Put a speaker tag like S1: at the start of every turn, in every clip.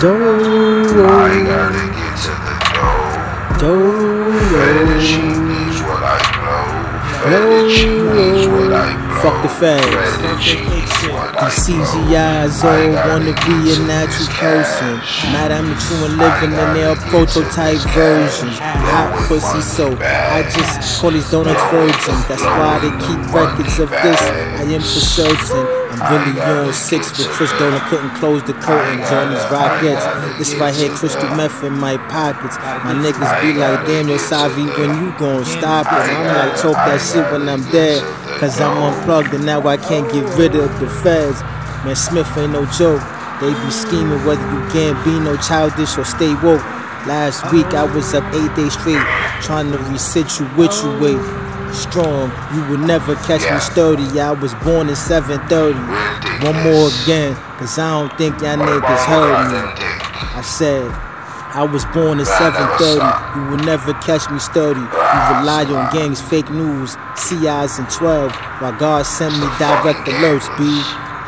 S1: Dough.
S2: I gotta get to the dough.
S1: Dough.
S2: Fettuccine's what I blow. Fettuccine's what I blow.
S1: Fuck the These
S2: blow.
S1: CGIs all wanna be a natural person. Mad me true and living in their prototype version. Hot pussy so I just call these donuts virgin. That's why they keep records of this. I am for certain. Really on six, but Chris Dolan couldn't close the curtains on these rockets. This right here, crystal meth in my pockets. My niggas be like, damn, yo, Savi, when you gon' stop it? I'm like, talk that shit when I'm dead. Cause I'm unplugged and now I can't get rid of the feds. Man, Smith ain't no joke. They be scheming whether you can't be no childish or stay woke. Last week I was up eight days straight, trying to resit you with you wait. Strong, you will never catch me sturdy. I was born in 730. One more again, cause I don't think y'all niggas heard me. I said, I was born at 730. You will never catch me sturdy. You rely on gangs, fake news, CIs and 12. While God sent me direct alerts, B.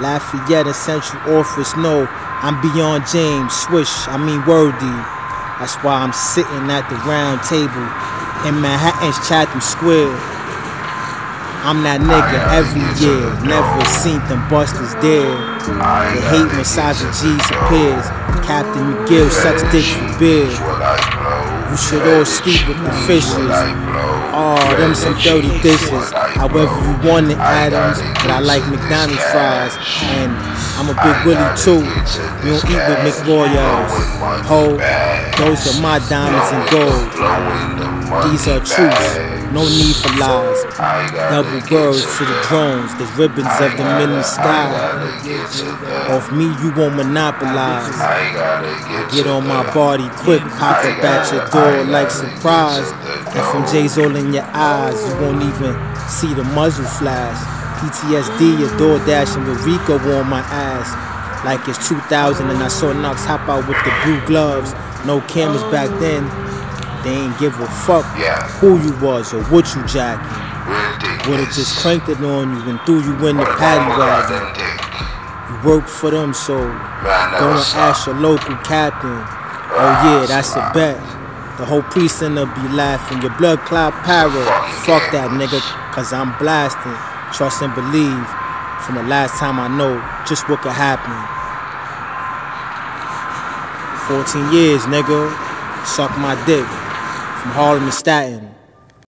S1: Lafayette and Central Office, no. I'm beyond James, swish, I mean worthy. That's why I'm sitting at the round table in Manhattan's Chatham Square. I'm that nigga every year. Never seen them busters dead. The hate when Saja G's appears. Captain McGill sucks dick for beer. You should all sleep with the fishes. Oh, them some dirty dishes. However you want it, Adams. But I like McDonald's fries. And I'm a big Willie too. You don't eat with McRoyals. Ho, those are my diamonds and gold. These are truths. No need for lies. Double birds to the drones. The ribbons of the sky. Off me, you won't monopolize. I get on my body quick, pop up at your door like surprise. And from J's all in your eyes, you won't even see the muzzle flash. PTSD, your door dashing with Rico on my ass. Like it's 2000 and I saw Knox hop out with the blue gloves. No cameras back then. They ain't give a fuck who you was or what you jacking. Would've just cranked it on you and threw you in the paddy wagon. You work for them, so go and ask your local captain. Oh yeah, that's a bet. The whole precinct will be laughing. Your blood clot para. Fuck that nigga, cause I'm blasting. Trust and believe. From the last time I know just what could happen. 14 years, nigga. Suck my dick. From Harlem to Staten.